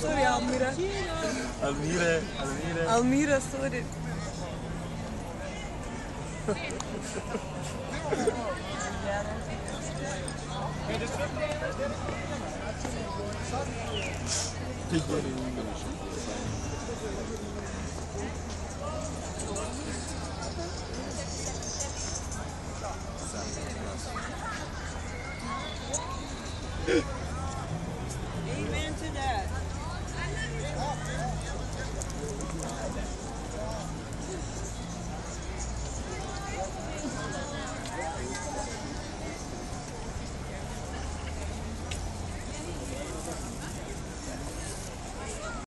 sorry Almira. Almira, Almira. Almira, sorry. Peki. Yeah.